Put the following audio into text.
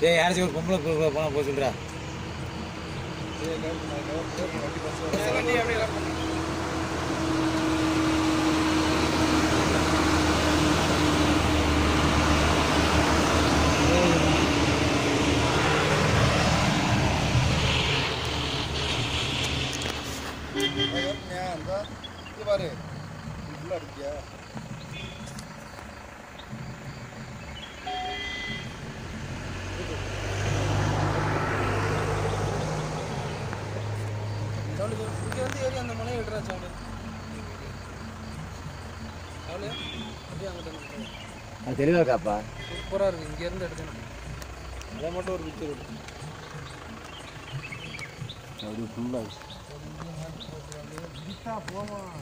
டேய் யாராச்சும் ஒரு பொம்பளை போனால் போக சொல்கிறா போக சொல்றா இது பாரு. ஃபுல்லாக இருக்கியா? இங்கே வந்து ஏறி அந்த மலையை விடுறா சவுண்டு அவ்வளோ அப்படியே அங்கிட்ட அது தெளிவா இருக்காப்பா சூப்பராக இருக்குது இங்கேருந்து எடுக்கணும் அதை மட்டும் ஒரு பிக்சர் எடு அது ஃபுல்லாக 다 부어마.